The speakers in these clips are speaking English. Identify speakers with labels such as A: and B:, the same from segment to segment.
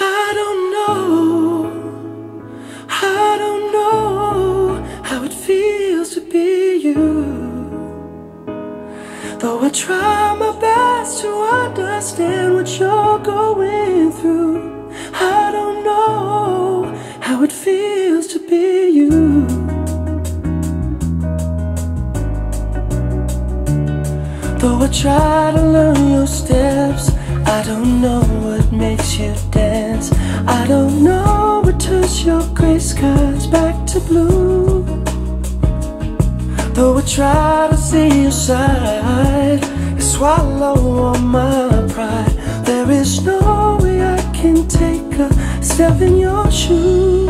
A: I don't know, I don't know how it feels to be you. Though I try my best to understand what you're going through, I don't know how it feels to be you. Though I try to learn your steps, I don't know what makes you dance. I don't know what turns your gray skies back to blue. Though I try to see your side, you swallow all my pride. There is no way I can take a step in your shoes.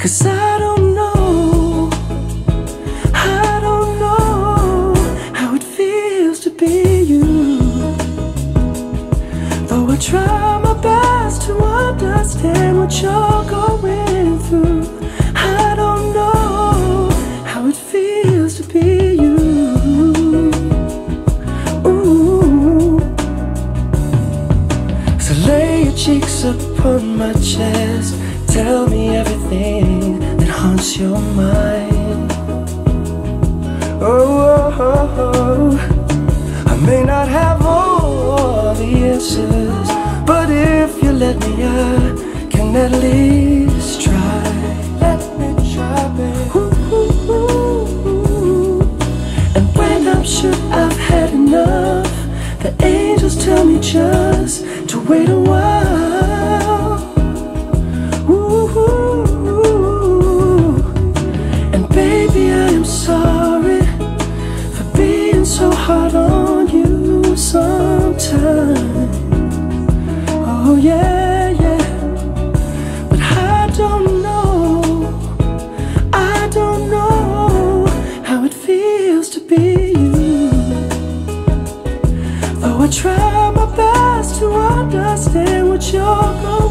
A: Cause I don't you're going through, I don't know how it feels to be you. So lay your cheeks upon my chest, tell me everything that haunts your mind. Oh, oh, oh, oh. I may not have all the answers, at least try. Let me try, baby. Ooh, ooh, ooh. And when I'm sure I've had enough, the angels tell me just to wait a while. And baby, I am sorry for being so hard on you sometimes. Oh, yeah. What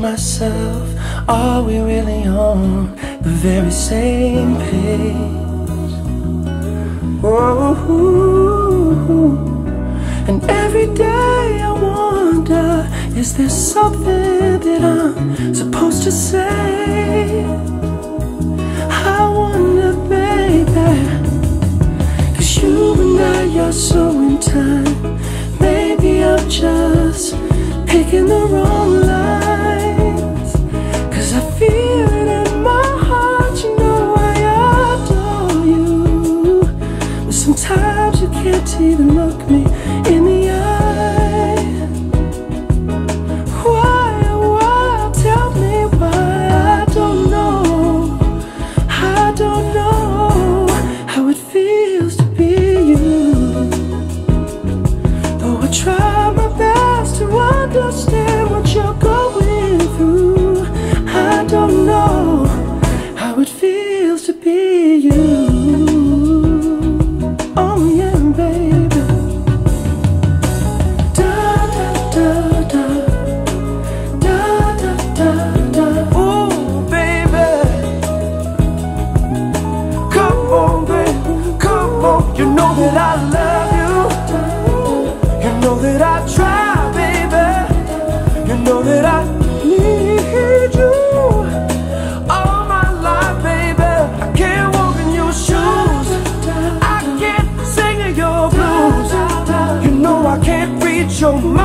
A: myself, are we really on the very same page? Oh. And every day I wonder, is there something that I'm supposed to say? I wonder, baby. Cause you and I are so in time. Maybe I'm just picking the wrong your